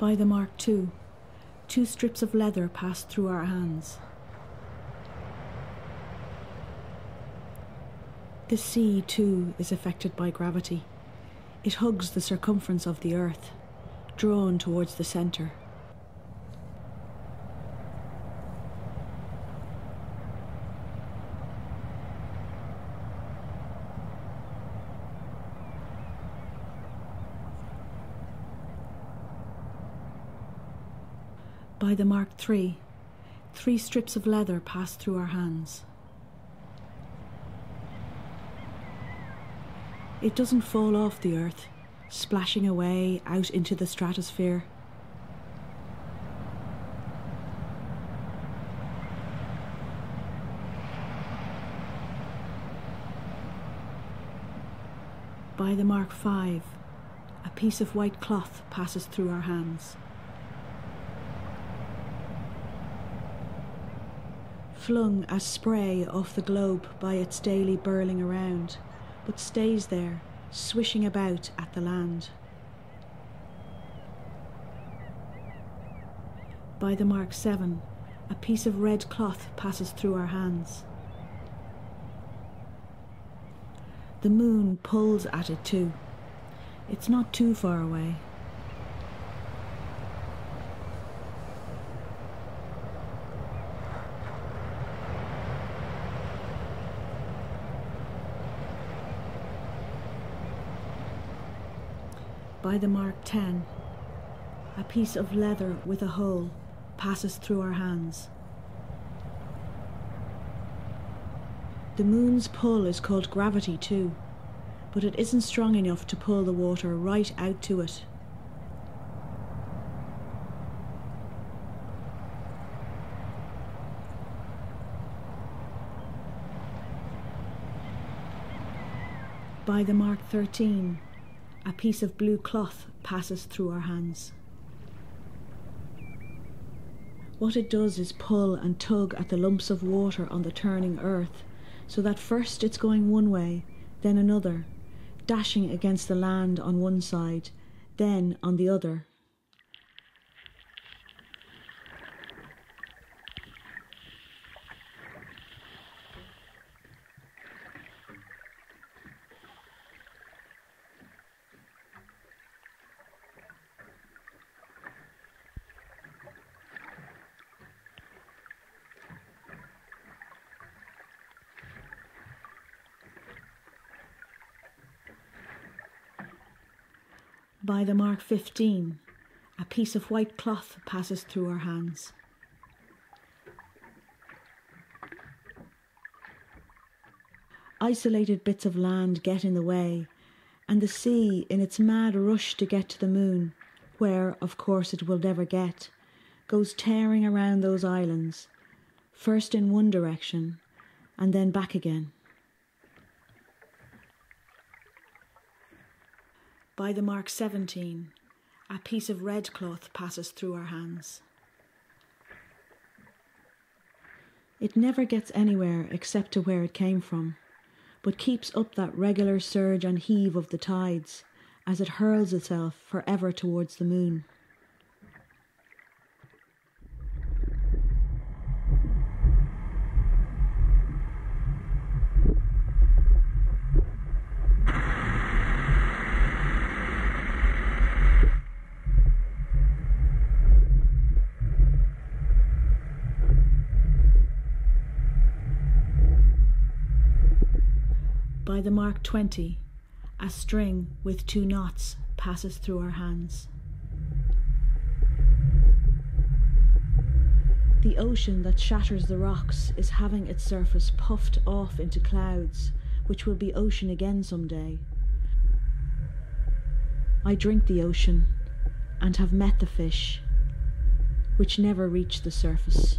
By the Mark II, two strips of leather passed through our hands. The sea, too, is affected by gravity. It hugs the circumference of the earth, drawn towards the centre. By the Mark III, three strips of leather pass through our hands. It doesn't fall off the earth, splashing away out into the stratosphere. By the Mark V, a piece of white cloth passes through our hands. Flung as spray off the globe by its daily burling around, but stays there, swishing about at the land. By the Mark 7, a piece of red cloth passes through our hands. The moon pulls at it too. It's not too far away. By the Mark 10, a piece of leather with a hole passes through our hands. The moon's pull is called gravity too, but it isn't strong enough to pull the water right out to it. By the Mark 13, a piece of blue cloth passes through our hands. What it does is pull and tug at the lumps of water on the turning earth, so that first it's going one way, then another, dashing against the land on one side, then on the other. By the Mark 15, a piece of white cloth passes through our hands. Isolated bits of land get in the way, and the sea, in its mad rush to get to the moon, where, of course, it will never get, goes tearing around those islands, first in one direction and then back again. By the Mark 17, a piece of red cloth passes through our hands. It never gets anywhere except to where it came from, but keeps up that regular surge and heave of the tides as it hurls itself forever towards the moon. By the Mark 20, a string with two knots passes through our hands. The ocean that shatters the rocks is having its surface puffed off into clouds, which will be ocean again some day. I drink the ocean and have met the fish, which never reach the surface.